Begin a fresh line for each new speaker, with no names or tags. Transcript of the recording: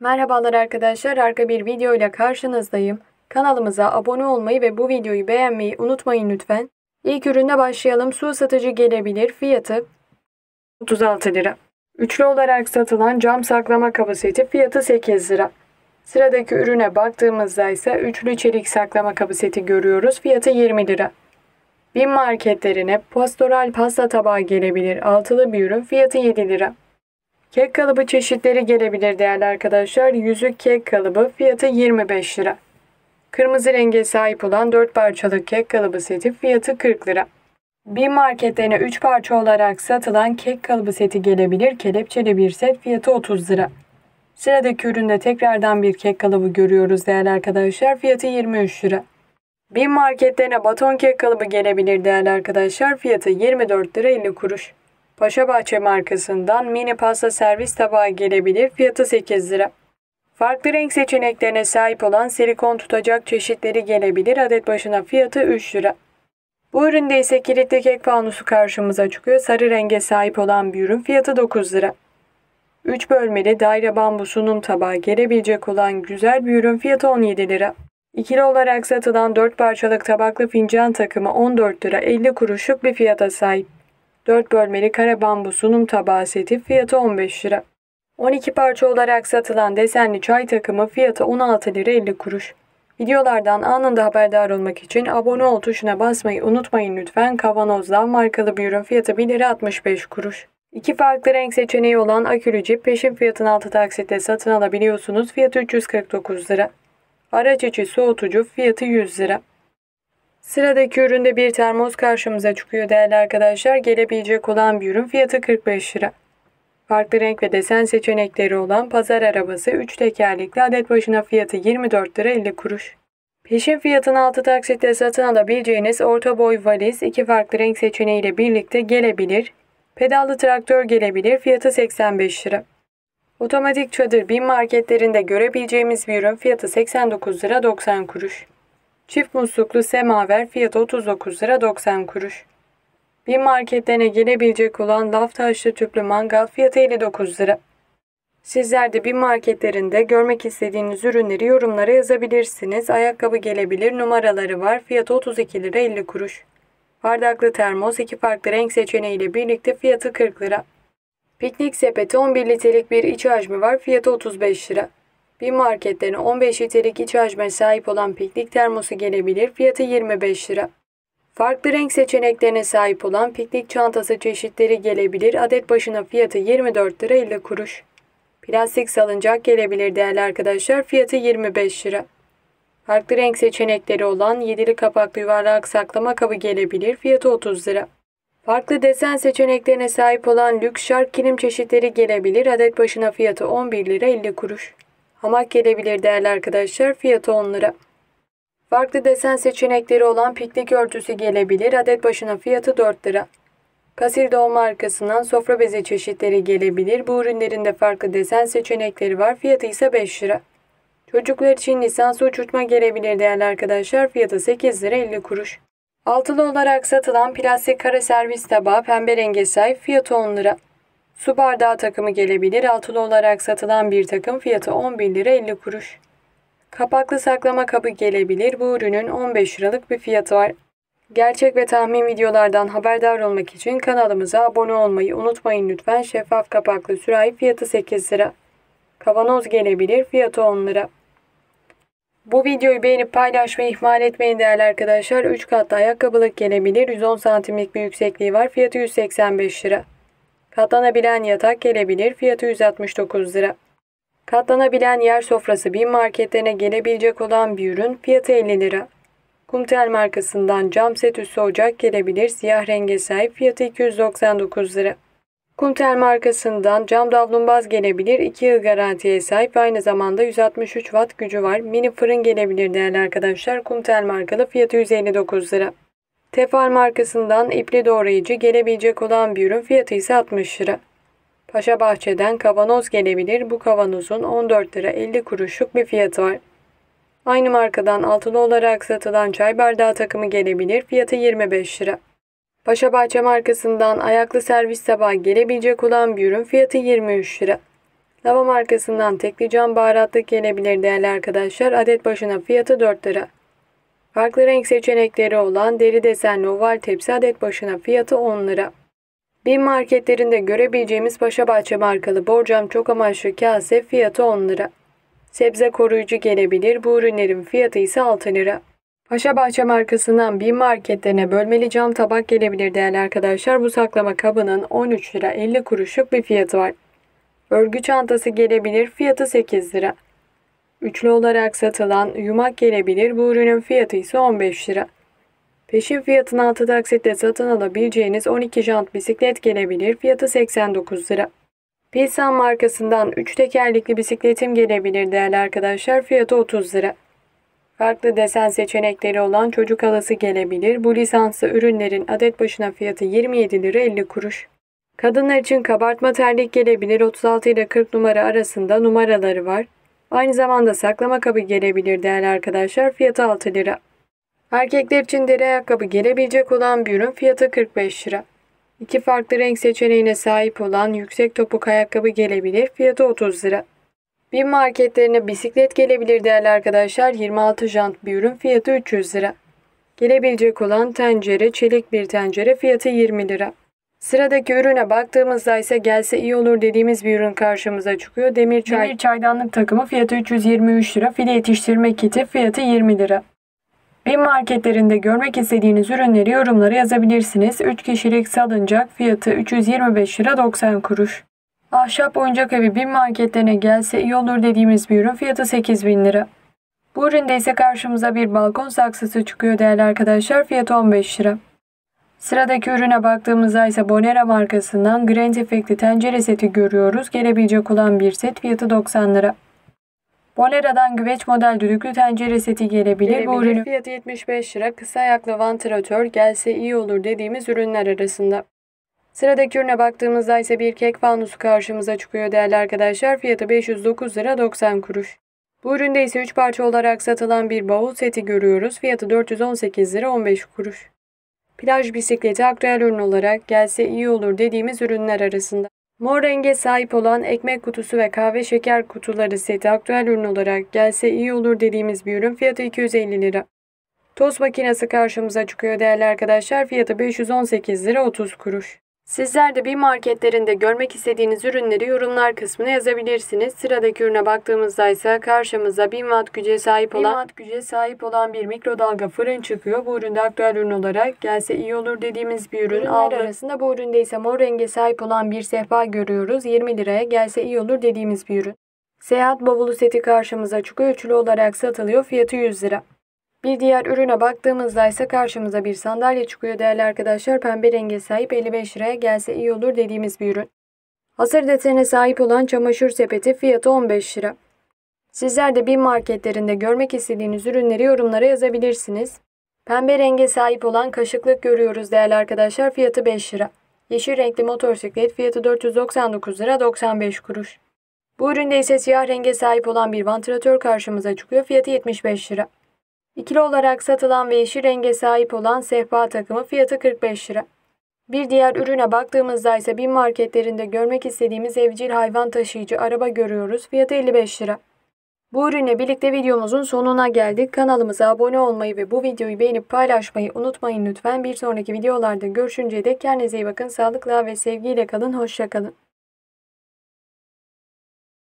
Merhabalar arkadaşlar, harika bir video ile karşınızdayım. Kanalımıza abone olmayı ve bu videoyu beğenmeyi unutmayın lütfen. İlk ürünle başlayalım. Su ısıtıcı gelebilir. Fiyatı 36 lira. Üçlü olarak satılan cam saklama kabı seti fiyatı 8 lira. Sıradaki ürüne baktığımızda ise üçlü çelik saklama kabı seti görüyoruz. Fiyatı 20 lira. Bin marketlerine pastoral pasta tabağı gelebilir. Altılı bir ürün fiyatı 7 lira. Kek kalıbı çeşitleri gelebilir değerli arkadaşlar. Yüzük kek kalıbı fiyatı 25 lira. Kırmızı renge sahip olan 4 parçalık kek kalıbı seti fiyatı 40 lira. Bir marketlerine 3 parça olarak satılan kek kalıbı seti gelebilir. Kelepçeli bir set fiyatı 30 lira. Sıradaki üründe tekrardan bir kek kalıbı görüyoruz değerli arkadaşlar. Fiyatı 23 lira. Bir marketlerine baton kek kalıbı gelebilir değerli arkadaşlar. Fiyatı 24 lira 50 kuruş. Paşabahçe markasından mini pasta servis tabağı gelebilir. Fiyatı 8 lira. Farklı renk seçeneklerine sahip olan silikon tutacak çeşitleri gelebilir. Adet başına fiyatı 3 lira. Bu üründe ise kilitli kek fanusu karşımıza çıkıyor. Sarı renge sahip olan bir ürün fiyatı 9 lira. 3 bölmeli daire bambu sunum tabağı gelebilecek olan güzel bir ürün fiyatı 17 lira. İkili olarak satılan 4 parçalık tabaklı fincan takımı 14 lira 50 kuruşluk bir fiyata sahip. 4 bölmeli kare bambu sunum tabağı seti fiyatı 15 lira. 12 parça olarak satılan desenli çay takımı fiyatı 16 lira 50 kuruş. Videolardan anında haberdar olmak için abone ol tuşuna basmayı unutmayın lütfen. Kavanozdan markalı bir ürün fiyatı 1 lira 65 kuruş. İki farklı renk seçeneği olan akülü cip peşin fiyatın 6 taksitle satın alabiliyorsunuz. Fiyatı 349 lira. Araç içi soğutucu fiyatı 100 lira. Sıradaki üründe bir termos karşımıza çıkıyor değerli arkadaşlar. Gelebilecek olan bir ürün fiyatı 45 lira. Farklı renk ve desen seçenekleri olan pazar arabası 3 tekerlekli adet başına fiyatı 24 lira 50 kuruş. Peşin fiyatın 6 taksitle satın alabileceğiniz orta boy valiz iki farklı renk seçeneğiyle birlikte gelebilir. Pedallı traktör gelebilir fiyatı 85 lira. Otomatik çadır bin marketlerinde görebileceğimiz bir ürün fiyatı 89 lira 90 kuruş. Çift musluklu semaver fiyatı 39 lira 90 kuruş. Bir marketlerine gelebilecek olan laf taşlı tüplü mangal fiyatı 59 lira. Sizler de bir marketlerinde görmek istediğiniz ürünleri yorumlara yazabilirsiniz. Ayakkabı gelebilir numaraları var. Fiyatı 32 lira 50 kuruş. Bardaklı termos iki farklı renk seçeneğiyle birlikte fiyatı 40 lira. Piknik sepeti 11 litrelik bir iç hacmi var. Fiyatı 35 lira. Bir marketlerine 15 litrelik iç hacme sahip olan piknik termosu gelebilir. Fiyatı 25 lira. Farklı renk seçeneklerine sahip olan piknik çantası çeşitleri gelebilir. Adet başına fiyatı 24 lira 50 kuruş. Plastik salıncak gelebilir değerli arkadaşlar. Fiyatı 25 lira. Farklı renk seçenekleri olan yedili kapaklı yuvarlak saklama kabı gelebilir. Fiyatı 30 lira. Farklı desen seçeneklerine sahip olan lüks şark kilim çeşitleri gelebilir. Adet başına fiyatı 11 lira 50 kuruş. Hamak gelebilir değerli arkadaşlar. Fiyatı 10 lira. Farklı desen seçenekleri olan piknik örtüsü gelebilir. Adet başına fiyatı 4 lira. Kasildol markasından sofra bezi çeşitleri gelebilir. Bu ürünlerin de farklı desen seçenekleri var. Fiyatı ise 5 lira. Çocuklar için lisanslı uçurtma gelebilir değerli arkadaşlar. Fiyatı 8 lira 50 kuruş. Altılı olarak satılan plastik kare servis tabağı pembe renge sahip fiyatı 10 lira. Su bardağı takımı gelebilir. Altılı olarak satılan bir takım fiyatı 11 lira 50 kuruş. Kapaklı saklama kabı gelebilir. Bu ürünün 15 liralık bir fiyatı var. Gerçek ve tahmin videolardan haberdar olmak için kanalımıza abone olmayı unutmayın lütfen. Şeffaf kapaklı sürahi fiyatı 8 lira. Kavanoz gelebilir. Fiyatı 10 lira. Bu videoyu beğenip paylaşmayı ihmal etmeyin değerli arkadaşlar. 3 katlı ayakkabılık gelebilir. 110 santimlik bir yüksekliği var. Fiyatı 185 lira. Katlanabilen yatak gelebilir. Fiyatı 169 lira. Katlanabilen yer sofrası bin marketlerine gelebilecek olan bir ürün. Fiyatı 50 lira. Kumtel markasından cam set üstü ocak gelebilir. Siyah renge sahip. Fiyatı 299 lira. Kumtel markasından cam davlumbaz gelebilir. 2 yıl garantiye sahip. Aynı zamanda 163 watt gücü var. Mini fırın gelebilir değerli arkadaşlar. Kumtel markalı. Fiyatı 159 lira. Tefal markasından ipli doğrayıcı gelebilecek olan bir ürün. Fiyatı ise 60 lira. Paşa Bahçe'den kavanoz gelebilir. Bu kavanozun 14 lira 50 kuruşluk bir fiyatı var. Aynı markadan altılı olarak satılan çay bardağı takımı gelebilir. Fiyatı 25 lira. Paşa Bahçe markasından ayaklı servis tabağı gelebilecek olan bir ürün fiyatı 23 lira. Lava markasından tekli cam baharatlık gelebilir değerli arkadaşlar. Adet başına fiyatı 4 lira. Farklı renk seçenekleri olan deri desenli oval tepsi adet başına fiyatı 10 lira. Bir marketlerinde görebileceğimiz Paşabahçe markalı borcam çok amaçlı kase fiyatı 10 lira. Sebze koruyucu gelebilir. Bu ürünlerin fiyatı ise 6 lira. Paşabahçe markasından bir marketlerine bölmeli cam tabak gelebilir değerli arkadaşlar. Bu saklama kabının 13 lira 50 kuruşluk bir fiyatı var. Örgü çantası gelebilir. Fiyatı 8 lira. Üçlü olarak satılan yumak gelebilir. Bu ürünün fiyatı ise 15 lira. Peşin fiyatın altı taksitle satın alabileceğiniz 12 jant bisiklet gelebilir. Fiyatı 89 lira. Pilsan markasından 3 tekerlekli bisikletim gelebilir değerli arkadaşlar. Fiyatı 30 lira. Farklı desen seçenekleri olan çocuk halası gelebilir. Bu lisanslı ürünlerin adet başına fiyatı 27 lira 50 kuruş. Kadınlar için kabartma terlik gelebilir. 36 ile 40 numara arasında numaraları var. Aynı zamanda saklama kabı gelebilir değerli arkadaşlar. Fiyatı 6 lira. Erkekler için deri ayakkabı gelebilecek olan bir ürün fiyatı 45 lira. İki farklı renk seçeneğine sahip olan yüksek topuk ayakkabı gelebilir. Fiyatı 30 lira. Bir marketlerine bisiklet gelebilir değerli arkadaşlar. 26 jant bir ürün fiyatı 300 lira. Gelebilecek olan tencere, çelik bir tencere fiyatı 20 lira. Sıradaki ürüne baktığımızda ise gelse iyi olur dediğimiz bir ürün karşımıza çıkıyor. Demir, çay... Demir çaydanlık takımı fiyatı 323 lira. File yetiştirme kiti fiyatı 20 lira. BİM marketlerinde görmek istediğiniz ürünleri yorumlara yazabilirsiniz. 3 kişilik salıncak fiyatı 325 lira 90 kuruş. Ahşap oyuncak evi BİM marketlerine gelse iyi olur dediğimiz bir ürün fiyatı 8000 lira. Bu üründe ise karşımıza bir balkon saksısı çıkıyor değerli arkadaşlar. Fiyatı 15 lira. Sıradaki ürüne baktığımızda ise Bonera markasından Grand efektli tencere seti görüyoruz. Gelebilecek olan bir set fiyatı 90 lira. Bonera'dan güveç model düdüklü tencere seti gelebilir. gelebilir. Bu ürünün fiyatı 75 lira. Kısa ayaklı vantilatör gelse iyi olur dediğimiz ürünler arasında. Sıradaki ürüne baktığımızda ise bir kek fanusu karşımıza çıkıyor değerli arkadaşlar. Fiyatı 509 lira 90 kuruş. Bu üründe ise 3 parça olarak satılan bir bavul seti görüyoruz. Fiyatı 418 lira 15 kuruş. Plaj bisikleti aktüel ürün olarak gelse iyi olur dediğimiz ürünler arasında. Mor renge sahip olan ekmek kutusu ve kahve şeker kutuları seti aktüel ürün olarak gelse iyi olur dediğimiz bir ürün fiyatı 250 lira. Tost makinesi karşımıza çıkıyor değerli arkadaşlar. Fiyatı 518 lira 30 kuruş. Sizler de bir marketlerinde görmek istediğiniz ürünleri yorumlar kısmına yazabilirsiniz. Sıradaki ürüne baktığımızda ise karşımıza 1000 watt güce sahip olan 1000 watt güce sahip olan bir mikrodalga fırın çıkıyor. Bu üründe aktüel ürün olarak gelse iyi olur dediğimiz bir ürün. Ürünler arasında bu üründe ise mor renge sahip olan bir sehpa görüyoruz. 20 liraya gelse iyi olur dediğimiz bir ürün. Seyahat bavulu seti karşımıza çıkıyor. Üçlü olarak satılıyor. Fiyatı 100 lira. Bir diğer ürüne baktığımızda ise karşımıza bir sandalye çıkıyor değerli arkadaşlar. Pembe renge sahip 55 liraya gelse iyi olur dediğimiz bir ürün. Hazır desene sahip olan çamaşır sepeti fiyatı 15 lira. Sizler de bir marketlerinde görmek istediğiniz ürünleri yorumlara yazabilirsiniz. Pembe renge sahip olan kaşıklık görüyoruz değerli arkadaşlar. Fiyatı 5 lira. Yeşil renkli motosiklet fiyatı 499 lira 95 kuruş. Bu üründe ise siyah renge sahip olan bir vantilatör karşımıza çıkıyor. Fiyatı 75 lira. İkili olarak satılan ve yeşil renge sahip olan sehpa takımı fiyatı 45 lira. Bir diğer ürüne baktığımızda ise bin marketlerinde görmek istediğimiz evcil hayvan taşıyıcı araba görüyoruz. Fiyatı 55 lira. Bu ürünle birlikte videomuzun sonuna geldik. Kanalımıza abone olmayı ve bu videoyu beğenip paylaşmayı unutmayın lütfen. Bir sonraki videolarda görüşünceye dek kendinize iyi bakın. Sağlıkla ve sevgiyle kalın. Hoşçakalın.